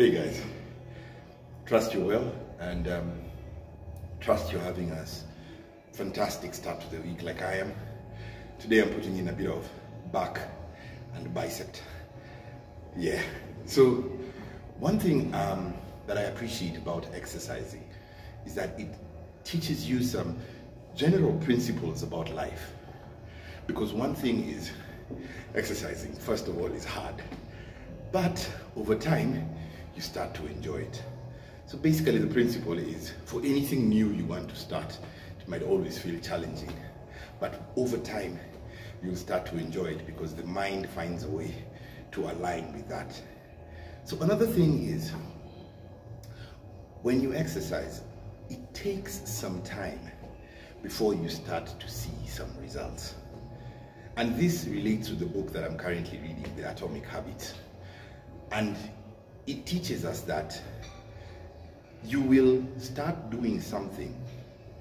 Hey guys, trust you're well and um, trust you're having a fantastic start to the week like I am. Today I'm putting in a bit of back and bicep. Yeah, so one thing um, that I appreciate about exercising is that it teaches you some general principles about life. Because one thing is exercising, first of all, is hard. But over time, you start to enjoy it. So basically the principle is for anything new you want to start, it might always feel challenging. But over time, you'll start to enjoy it because the mind finds a way to align with that. So another thing is, when you exercise, it takes some time before you start to see some results. And this relates to the book that I'm currently reading, The Atomic Habits. And it teaches us that you will start doing something,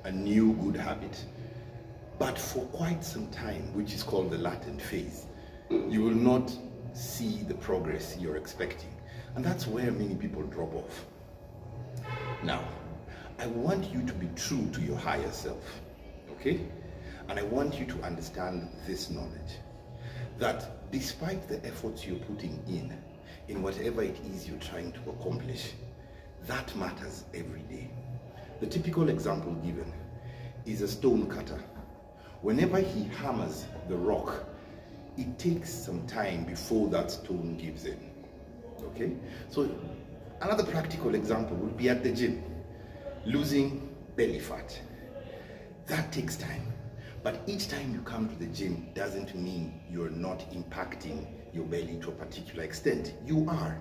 a new good habit, but for quite some time, which is called the latent phase, you will not see the progress you're expecting. And that's where many people drop off. Now, I want you to be true to your higher self, okay? And I want you to understand this knowledge that despite the efforts you're putting in, in whatever it is you're trying to accomplish, that matters every day. The typical example given is a stone cutter. Whenever he hammers the rock, it takes some time before that stone gives in. Okay? So another practical example would be at the gym. Losing belly fat. That takes time. But each time you come to the gym doesn't mean you're not impacting your belly to a particular extent. You are.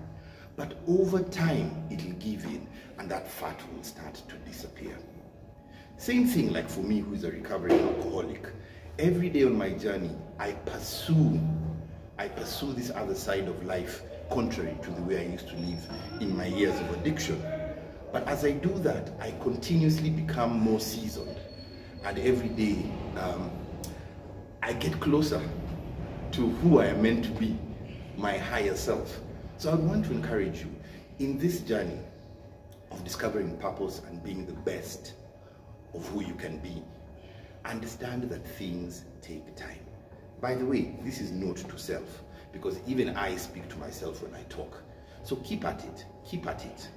But over time, it'll give in and that fat will start to disappear. Same thing like for me, who's a recovering alcoholic. Every day on my journey, I pursue, I pursue this other side of life contrary to the way I used to live in my years of addiction. But as I do that, I continuously become more seasoned. And every day, um, I get closer to who I am meant to be, my higher self. So I want to encourage you in this journey of discovering purpose and being the best of who you can be. Understand that things take time. By the way, this is note to self because even I speak to myself when I talk. So keep at it, keep at it.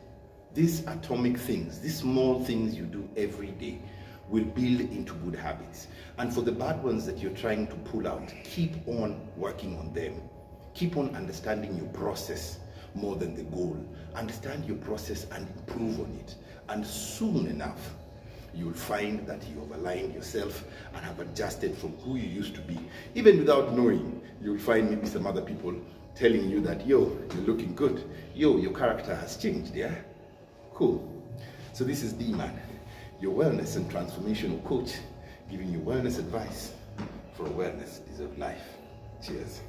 These atomic things, these small things you do every day will build into good habits. And for the bad ones that you're trying to pull out, keep on working on them. Keep on understanding your process more than the goal. Understand your process and improve on it. And soon enough, you'll find that you have aligned yourself and have adjusted from who you used to be. Even without knowing, you'll find maybe some other people telling you that, yo, you're looking good. Yo, your character has changed, yeah? Cool. So this is D-Man, your wellness and transformational coach, giving you wellness advice for a wellness-deserved life. Cheers.